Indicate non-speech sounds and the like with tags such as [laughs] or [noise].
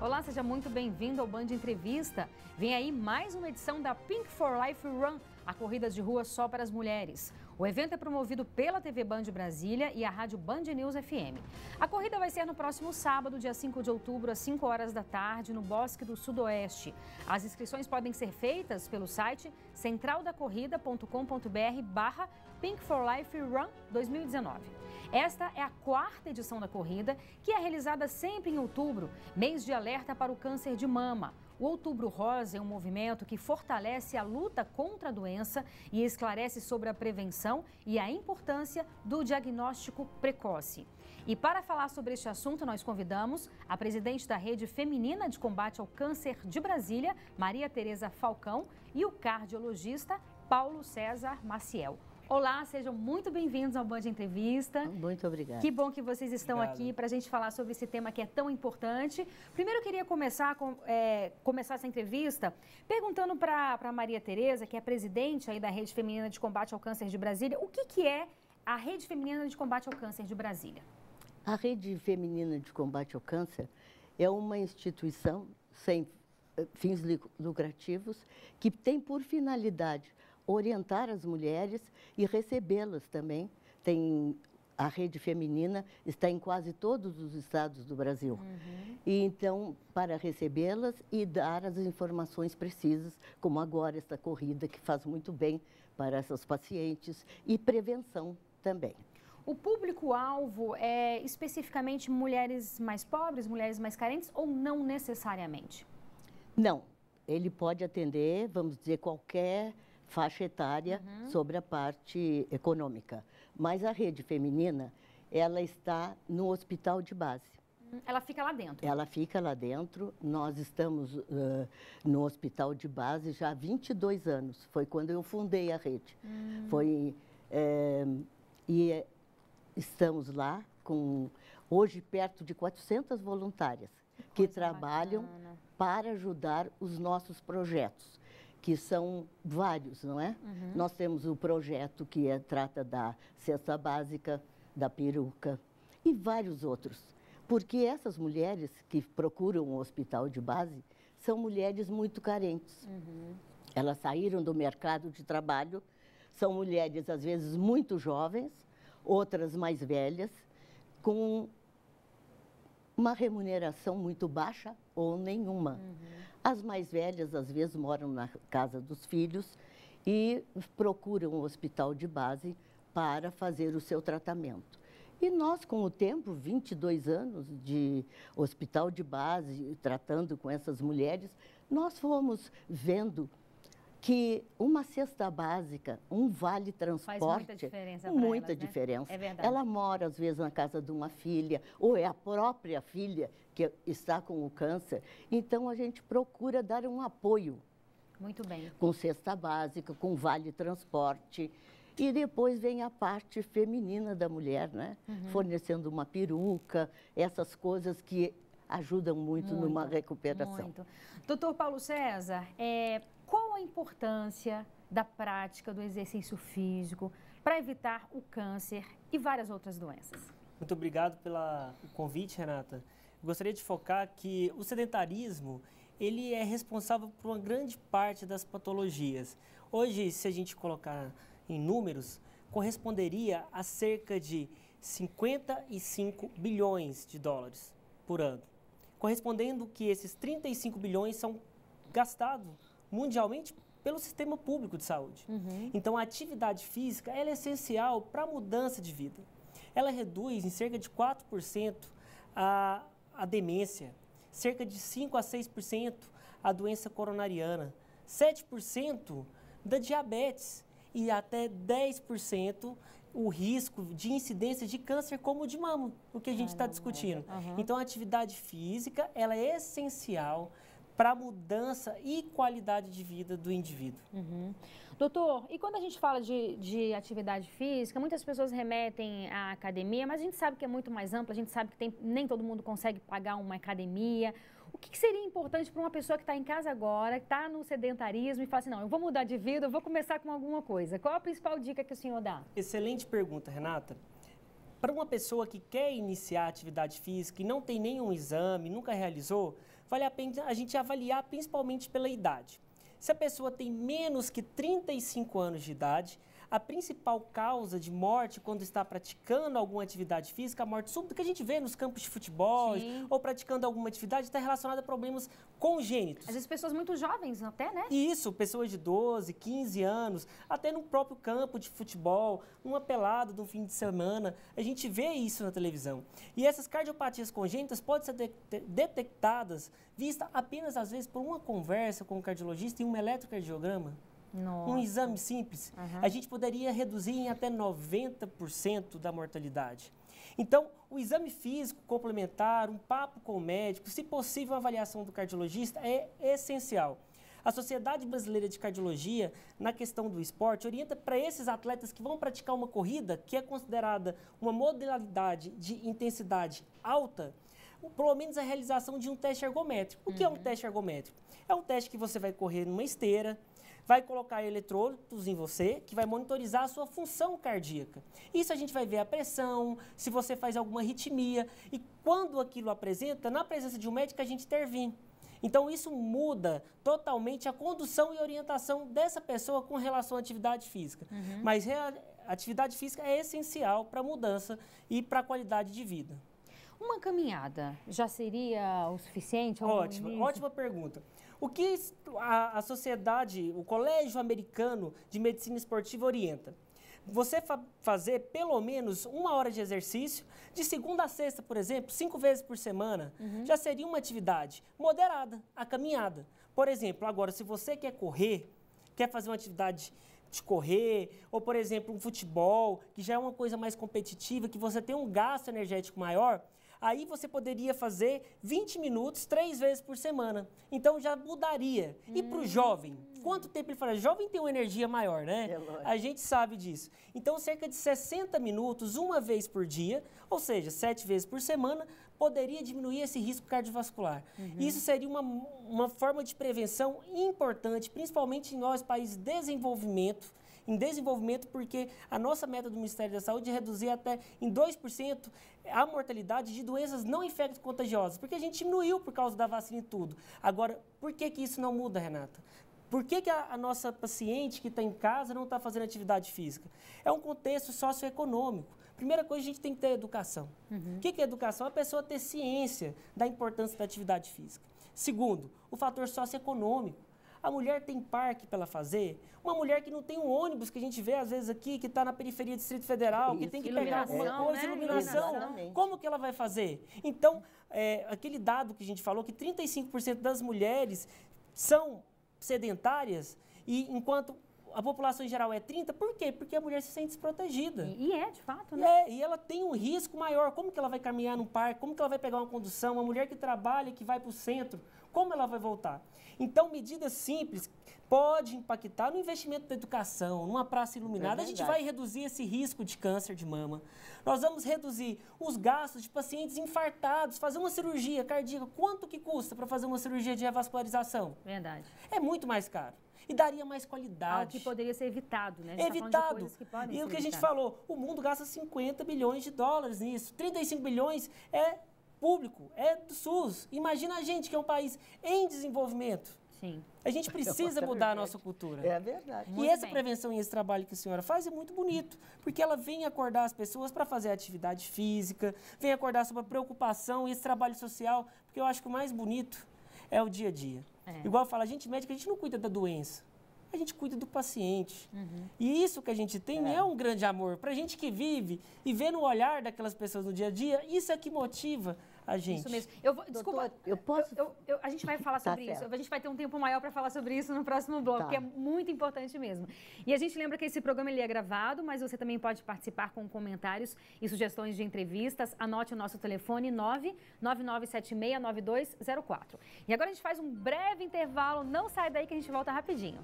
Olá, seja muito bem-vindo ao Band Entrevista. Vem aí mais uma edição da Pink for Life Run, a corrida de rua só para as mulheres. O evento é promovido pela TV Band Brasília e a rádio Band News FM. A corrida vai ser no próximo sábado, dia 5 de outubro, às 5 horas da tarde, no Bosque do Sudoeste. As inscrições podem ser feitas pelo site centraldacorrida.com.br barra Pink for Life Run 2019. Esta é a quarta edição da corrida, que é realizada sempre em outubro, mês de alerta para o câncer de mama. O Outubro Rosa é um movimento que fortalece a luta contra a doença e esclarece sobre a prevenção e a importância do diagnóstico precoce. E para falar sobre este assunto, nós convidamos a presidente da Rede Feminina de Combate ao Câncer de Brasília, Maria Tereza Falcão, e o cardiologista Paulo César Maciel. Olá, sejam muito bem-vindos ao Band Entrevista. Muito obrigada. Que bom que vocês estão Obrigado. aqui para a gente falar sobre esse tema que é tão importante. Primeiro, eu queria começar, com, é, começar essa entrevista perguntando para a Maria Tereza, que é presidente aí da Rede Feminina de Combate ao Câncer de Brasília, o que, que é a Rede Feminina de Combate ao Câncer de Brasília? A Rede Feminina de Combate ao Câncer é uma instituição sem eh, fins lucrativos que tem por finalidade orientar as mulheres e recebê-las também. Tem a rede feminina está em quase todos os estados do Brasil. Uhum. E então, para recebê-las e dar as informações precisas, como agora esta corrida que faz muito bem para essas pacientes e prevenção também. O público-alvo é especificamente mulheres mais pobres, mulheres mais carentes ou não necessariamente? Não, ele pode atender, vamos dizer, qualquer faixa etária uhum. sobre a parte econômica. Mas a rede feminina, ela está no hospital de base. Hum, ela fica lá dentro? Ela fica lá dentro. Nós estamos uh, no hospital de base já há 22 anos. Foi quando eu fundei a rede. Hum. Foi, é, e estamos lá com, hoje, perto de 400 voluntárias que, que trabalham bacana. para ajudar os nossos projetos que são vários, não é? Uhum. Nós temos o projeto que é, trata da cesta básica, da peruca e vários outros. Porque essas mulheres que procuram um hospital de base são mulheres muito carentes. Uhum. Elas saíram do mercado de trabalho, são mulheres às vezes muito jovens, outras mais velhas, com uma remuneração muito baixa ou nenhuma. Uhum. As mais velhas, às vezes, moram na casa dos filhos e procuram um hospital de base para fazer o seu tratamento. E nós, com o tempo, 22 anos de hospital de base, tratando com essas mulheres, nós fomos vendo que uma cesta básica, um vale transporte, faz muita diferença. Muita elas, né? diferença. É verdade. Ela mora às vezes na casa de uma filha ou é a própria filha que está com o câncer. Então a gente procura dar um apoio. Muito bem. Com cesta básica, com vale transporte. E depois vem a parte feminina da mulher, né? Uhum. Fornecendo uma peruca, essas coisas que ajudam muito, muito numa recuperação. Muito. Doutor Paulo César, é, qual a importância da prática do exercício físico para evitar o câncer e várias outras doenças? Muito obrigado pelo convite, Renata. gostaria de focar que o sedentarismo ele é responsável por uma grande parte das patologias. Hoje, se a gente colocar em números, corresponderia a cerca de 55 bilhões de dólares por ano. Correspondendo que esses 35 bilhões são gastados mundialmente pelo sistema público de saúde. Uhum. Então, a atividade física é essencial para a mudança de vida. Ela reduz em cerca de 4% a, a demência, cerca de 5 a 6% a doença coronariana, 7% da diabetes e até 10% o risco de incidência de câncer como o de mama, o que a gente está discutindo. Uhum. Então, a atividade física ela é essencial para a mudança e qualidade de vida do indivíduo. Uhum. Doutor, e quando a gente fala de, de, atividade física, muitas pessoas remetem à academia, mas a gente sabe que é muito mais amplo, a gente sabe que tem, nem todo mundo consegue pagar uma academia. Que, que seria importante para uma pessoa que está em casa agora, que está no sedentarismo e fala assim, não, eu vou mudar de vida, eu vou começar com alguma coisa. Qual a principal dica que o senhor dá? Excelente pergunta, Renata. Para uma pessoa que quer iniciar atividade física e não tem nenhum exame, nunca realizou, vale a pena a gente avaliar principalmente pela idade. Se a pessoa tem menos que 35 anos de idade, a principal causa de morte quando está praticando alguma atividade física, a morte súbita, que a gente vê nos campos de futebol Sim. ou praticando alguma atividade, está relacionada a problemas congênitos. Às vezes pessoas muito jovens até, né? Isso, pessoas de 12, 15 anos, até no próprio campo de futebol, numa pelada de um fim de semana, a gente vê isso na televisão. E essas cardiopatias congênitas podem ser de detectadas, vista apenas às vezes por uma conversa com o cardiologista e um eletrocardiograma. Nossa. Um exame simples, uhum. a gente poderia reduzir em até 90% da mortalidade. Então, o exame físico complementar, um papo com o médico, se possível, uma avaliação do cardiologista é essencial. A Sociedade Brasileira de Cardiologia, na questão do esporte, orienta para esses atletas que vão praticar uma corrida, que é considerada uma modalidade de intensidade alta, pelo menos a realização de um teste ergométrico. O uhum. que é um uhum. teste ergométrico? É um teste que você vai correr numa esteira, vai colocar eletrodos em você, que vai monitorizar a sua função cardíaca. Isso a gente vai ver a pressão, se você faz alguma arritmia. E quando aquilo apresenta, na presença de um médico, a gente intervém. Então, isso muda totalmente a condução e orientação dessa pessoa com relação à atividade física. Uhum. Mas a atividade física é essencial para a mudança e para a qualidade de vida. Uma caminhada já seria o suficiente? Ótima, ótima pergunta. O que a, a sociedade, o Colégio Americano de Medicina Esportiva orienta? Você fa fazer pelo menos uma hora de exercício, de segunda a sexta, por exemplo, cinco vezes por semana, uhum. já seria uma atividade moderada, a caminhada. Por exemplo, agora, se você quer correr, quer fazer uma atividade de correr, ou, por exemplo, um futebol, que já é uma coisa mais competitiva, que você tem um gasto energético maior, aí você poderia fazer 20 minutos três vezes por semana. Então já mudaria. E para o hum. jovem? Quanto tempo ele fala? Jovem tem uma energia maior, né? É a gente sabe disso. Então, cerca de 60 minutos, uma vez por dia, ou seja, sete vezes por semana, poderia diminuir esse risco cardiovascular. Uhum. Isso seria uma, uma forma de prevenção importante, principalmente em nós, países de desenvolvimento, em desenvolvimento, porque a nossa meta do Ministério da Saúde é reduzir até em 2% a mortalidade de doenças não infecto-contagiosas, porque a gente diminuiu por causa da vacina e tudo. Agora, por que, que isso não muda, Renata? Por que, que a, a nossa paciente que está em casa não está fazendo atividade física? É um contexto socioeconômico. Primeira coisa, a gente tem que ter educação. Uhum. O que, que é educação? A pessoa ter ciência da importância da atividade física. Segundo, o fator socioeconômico. A mulher tem parque para ela fazer. Uma mulher que não tem um ônibus que a gente vê às vezes aqui, que está na periferia do Distrito Federal, Isso, que tem que pegar alguma coisa, né? iluminação. Exatamente. Como que ela vai fazer? Então, é, aquele dado que a gente falou, que 35% das mulheres são sedentárias, e enquanto a população em geral é 30, por quê? Porque a mulher se sente desprotegida. E, e é, de fato, né? É, e ela tem um risco maior. Como que ela vai caminhar num parque? Como que ela vai pegar uma condução? Uma mulher que trabalha, que vai para o centro, como ela vai voltar? Então, medidas simples pode impactar no investimento da educação, numa praça iluminada. É a gente vai reduzir esse risco de câncer de mama. Nós vamos reduzir os gastos de pacientes infartados, fazer uma cirurgia cardíaca. Quanto que custa para fazer uma cirurgia de revascularização? Verdade. É muito mais caro e daria mais qualidade. Algo que poderia ser evitado, né? Tá evitado. Tá e o que a gente falou, o mundo gasta 50 bilhões de dólares nisso. 35 bilhões é público, é do SUS. Imagina a gente que é um país em desenvolvimento. Sim. A gente [laughs] precisa mudar a nossa cultura. É verdade. Muito e essa bem. prevenção e esse trabalho que a senhora faz é muito bonito, porque ela vem acordar as pessoas para fazer atividade física, vem acordar sobre a preocupação e esse trabalho social, porque eu acho que o mais bonito é o dia a dia. É. Igual fala, a gente médica, a gente não cuida da doença, a gente cuida do paciente. Uhum. E isso que a gente tem é, é um grande amor. Para a gente que vive e vê no olhar daquelas pessoas no dia a dia, isso é que motiva a gente. Isso mesmo. Eu vou, desculpa, eu posso. Eu, eu, a gente vai falar tá sobre tá isso. A gente vai ter um tempo maior para falar sobre isso no próximo bloco, tá. que é muito importante mesmo. E a gente lembra que esse programa ele é gravado, mas você também pode participar com comentários e sugestões de entrevistas. Anote o nosso telefone 999769204. E agora a gente faz um breve intervalo. Não sai daí que a gente volta rapidinho.